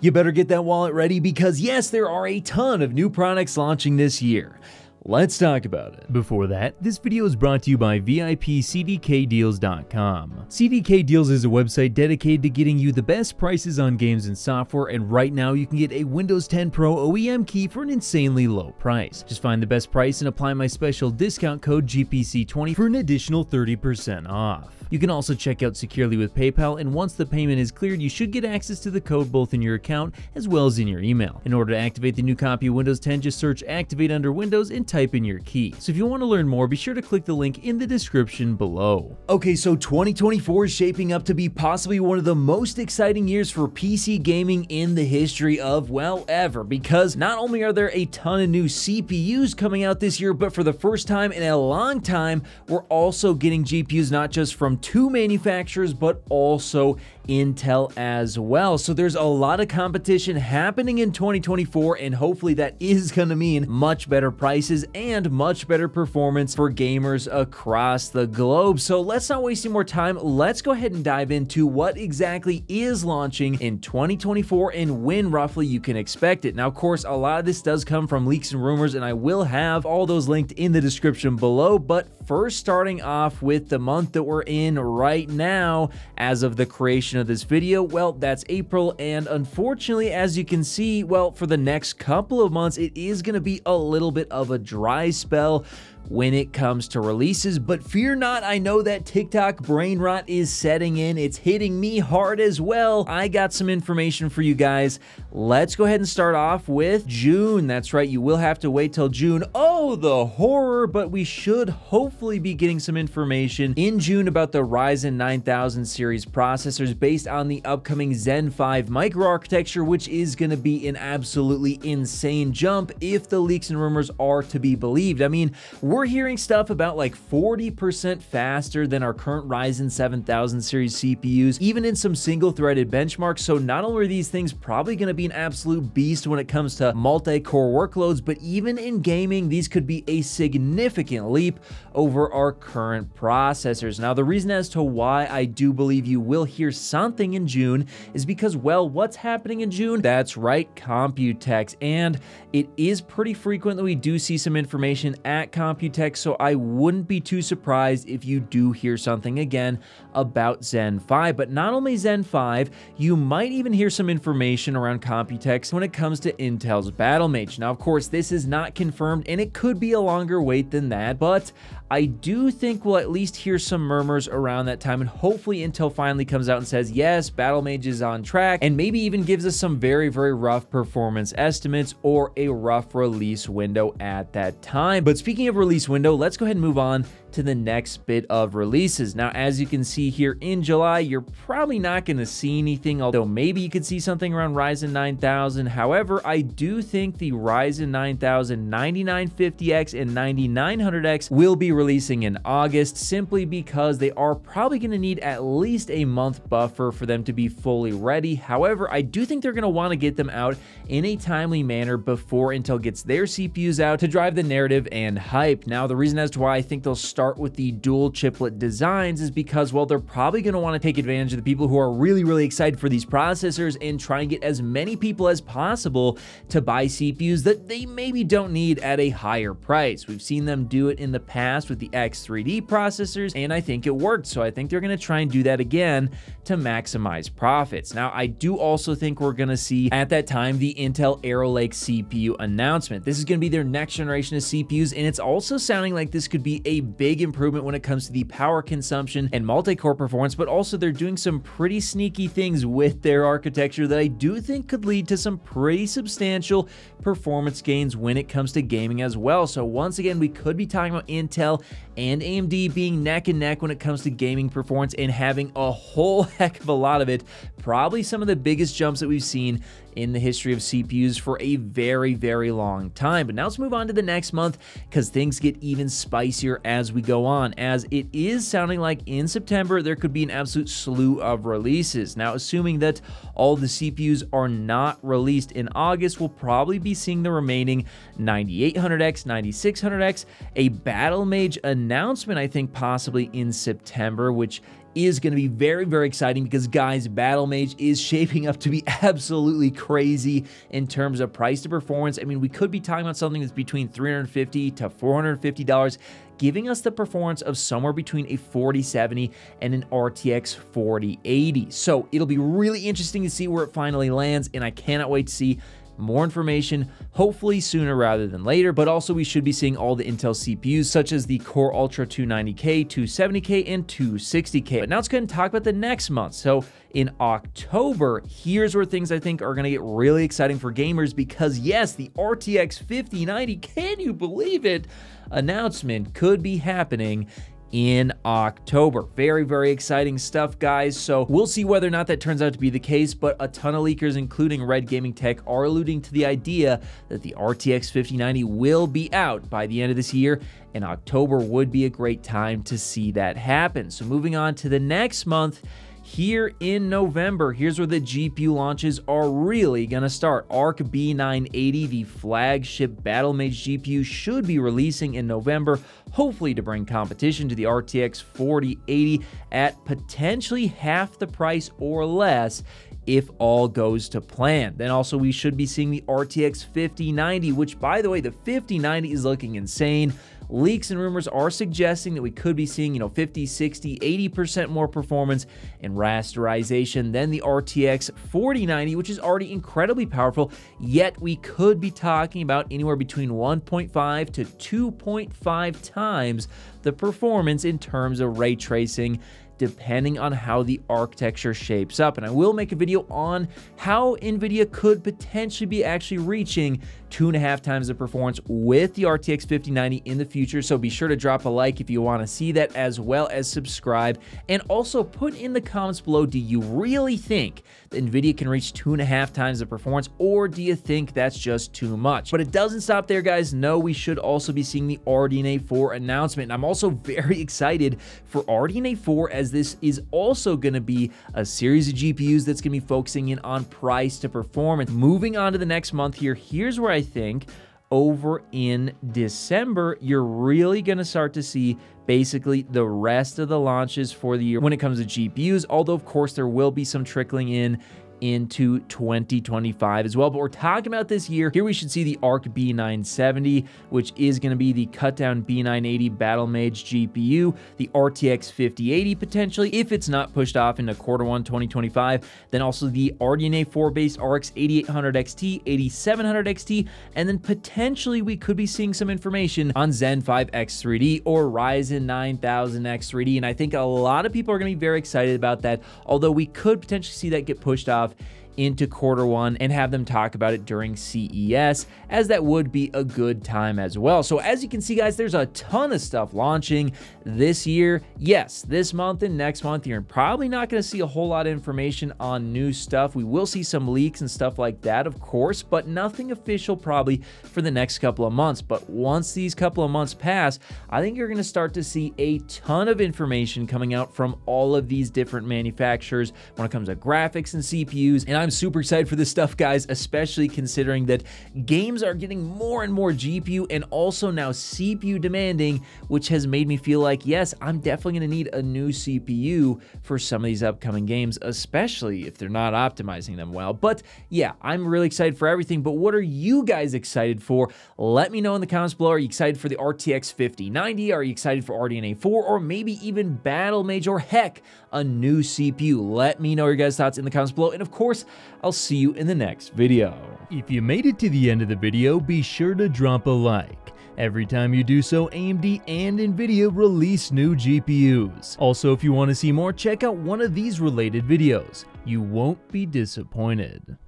you better get that wallet ready because yes, there are a ton of new products launching this year. Let's talk about it. Before that, this video is brought to you by VIPCDKDeals.com. CDK Deals is a website dedicated to getting you the best prices on games and software, and right now you can get a Windows 10 Pro OEM key for an insanely low price. Just find the best price and apply my special discount code GPC20 for an additional 30% off. You can also check out securely with PayPal, and once the payment is cleared, you should get access to the code both in your account as well as in your email. In order to activate the new copy of Windows 10, just search Activate under Windows and type in your key. So if you want to learn more, be sure to click the link in the description below. Okay, so 2024 is shaping up to be possibly one of the most exciting years for PC gaming in the history of, well, ever, because not only are there a ton of new CPUs coming out this year, but for the first time in a long time, we're also getting GPUs not just from two manufacturers, but also Intel as well. So there's a lot of competition happening in 2024, and hopefully that is going to mean much better prices and much better performance for gamers across the globe. So let's not waste any more time. Let's go ahead and dive into what exactly is launching in 2024 and when roughly you can expect it. Now, of course, a lot of this does come from leaks and rumors, and I will have all those linked in the description below. But first, starting off with the month that we're in right now, as of the creation of this video, well, that's April, and unfortunately, as you can see, well, for the next couple of months, it is going to be a little bit of a dry spell when it comes to releases. But fear not, I know that TikTok brain rot is setting in. It's hitting me hard as well. I got some information for you guys. Let's go ahead and start off with June. That's right, you will have to wait till June. Oh, the horror, but we should hopefully be getting some information in June about the Ryzen 9000 series processors based on the upcoming Zen 5 microarchitecture, which is going to be an absolutely insane jump if the leaks and rumors are to be believed. I mean, we're hearing stuff about like 40% faster than our current Ryzen 7000 series CPUs, even in some single-threaded benchmarks. So not only are these things probably going to be an absolute beast when it comes to multi-core workloads, but even in gaming, these could be a significant leap over our current processors. Now, the reason as to why I do believe you will hear something in June is because, well, what's happening in June? That's right, Computex. And it is pretty frequent that we do see some information at Computex, so I wouldn't be too surprised if you do hear something again about Zen 5. But not only Zen 5, you might even hear some information around Computex when it comes to Intel's Battlemage. Now, of course, this is not confirmed, and it could be a longer wait than that, but I do think we'll at least hear some murmurs around that time, and hopefully Intel finally comes out and says, yes, Battlemage is on track, and maybe even gives us some very, very rough performance estimates or a rough release window at that time. But speaking of release window, let's go ahead and move on to the next bit of releases. Now, as you can see here in July, you're probably not going to see anything, although maybe you could see something around Ryzen 9000. However, I do think the Ryzen 9000 9950X and 9900X will be releasing in August simply because they are probably going to need at least a month buffer for them to be fully ready. However, I do think they're going to want to get them out in a timely manner before Intel gets their CPUs out to drive the narrative and hype. Now, the reason as to why I think they'll start start with the dual chiplet designs is because, well, they're probably going to want to take advantage of the people who are really, really excited for these processors and try and get as many people as possible to buy CPUs that they maybe don't need at a higher price. We've seen them do it in the past with the X3D processors, and I think it worked. So I think they're going to try and do that again to maximize profits. Now, I do also think we're going to see at that time the Intel Arrow Lake CPU announcement. This is going to be their next generation of CPUs, and it's also sounding like this could be a big big improvement when it comes to the power consumption and multi-core performance, but also they're doing some pretty sneaky things with their architecture that I do think could lead to some pretty substantial performance gains when it comes to gaming as well. So once again, we could be talking about Intel and AMD being neck and neck when it comes to gaming performance and having a whole heck of a lot of it. Probably some of the biggest jumps that we've seen in the history of CPUs for a very, very long time. But now let's move on to the next month because things get even spicier as we go on, as it is sounding like in September there could be an absolute slew of releases. Now, assuming that all the CPUs are not released in August, we'll probably be seeing the remaining 9800X, 9600X, a Battlemage announcement, I think possibly in September, which is going to be very, very exciting because, guys, Battlemage is shaping up to be absolutely crazy in terms of price to performance. I mean, we could be talking about something that's between 350 to $450 giving us the performance of somewhere between a 4070 and an RTX 4080. So it'll be really interesting to see where it finally lands, and I cannot wait to see more information, hopefully sooner rather than later, but also we should be seeing all the Intel CPUs such as the Core Ultra 290K, 270K, and 260K. But now let's go ahead and talk about the next month. So in October, here's where things I think are going to get really exciting for gamers because yes, the RTX 5090, can you believe it? Announcement could be happening in October. Very, very exciting stuff, guys. So we'll see whether or not that turns out to be the case, but a ton of leakers, including Red Gaming Tech, are alluding to the idea that the RTX 5090 will be out by the end of this year, and October would be a great time to see that happen. So moving on to the next month, here in November. Here's where the GPU launches are really going to start. Arc B980, the flagship Battlemage GPU, should be releasing in November, hopefully to bring competition to the RTX 4080 at potentially half the price or less if all goes to plan. Then also we should be seeing the RTX 5090, which by the way, the 5090 is looking insane. Leaks and rumors are suggesting that we could be seeing, you know, 50, 60, 80% more performance and rasterization than the RTX 4090, which is already incredibly powerful, yet we could be talking about anywhere between 1.5 to 2.5 times the performance in terms of ray tracing depending on how the architecture shapes up. And I will make a video on how NVIDIA could potentially be actually reaching two and a half times the performance with the RTX 5090 in the future. So be sure to drop a like if you want to see that as well as subscribe. And also put in the comments below, do you really think that NVIDIA can reach two and a half times the performance or do you think that's just too much? But it doesn't stop there, guys. No, we should also be seeing the RDNA 4 announcement. And I'm also very excited for RDNA 4 as this is also going to be a series of GPUs that's going to be focusing in on price to performance. Moving on to the next month here, here's where I think over in December, you're really going to start to see basically the rest of the launches for the year when it comes to GPUs. Although, of course, there will be some trickling in into 2025 as well. But we're talking about this year. Here we should see the Arc B970, which is going to be the cut down B980 Battlemage GPU, the RTX 5080 potentially, if it's not pushed off into quarter one 2025. Then also the RDNA 4 based RX 8800 XT, 8700 XT, and then potentially we could be seeing some information on Zen 5 X3D or Ryzen 9000 X3D. And I think a lot of people are going to be very excited about that, although we could potentially see that get pushed off stuff into quarter one and have them talk about it during CES, as that would be a good time as well. So as you can see, guys, there's a ton of stuff launching this year. Yes, this month and next month, you're probably not going to see a whole lot of information on new stuff. We will see some leaks and stuff like that, of course, but nothing official probably for the next couple of months. But once these couple of months pass, I think you're going to start to see a ton of information coming out from all of these different manufacturers when it comes to graphics and CPUs. And I'm super excited for this stuff, guys, especially considering that games are getting more and more GPU and also now CPU demanding, which has made me feel like, yes, I'm definitely going to need a new CPU for some of these upcoming games, especially if they're not optimizing them well. But yeah, I'm really excited for everything. But what are you guys excited for? Let me know in the comments below. Are you excited for the RTX 5090? Are you excited for RDNA 4? Or maybe even Battlemage or heck, a new CPU? Let me know your guys' thoughts in the comments below. And of course, I'll see you in the next video. If you made it to the end of the video, be sure to drop a like. Every time you do so, AMD and NVIDIA release new GPUs. Also, if you want to see more, check out one of these related videos. You won't be disappointed.